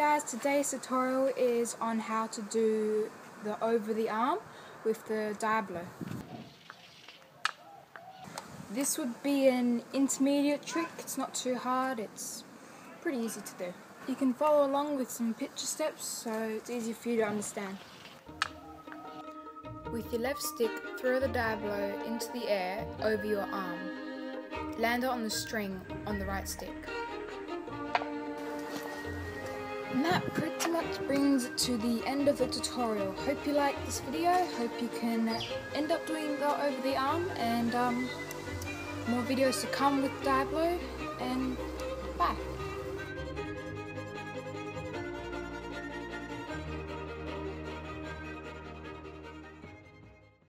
today's tutorial is on how to do the over the arm with the diabolo. This would be an intermediate trick, it's not too hard, it's pretty easy to do. You can follow along with some picture steps so it's easy for you to understand. With your left stick, throw the diabolo into the air over your arm. Land it on the string on the right stick. And that pretty much brings it to the end of the tutorial. Hope you liked this video, hope you can end up doing the over the arm and um, more videos to come with diabolo and bye.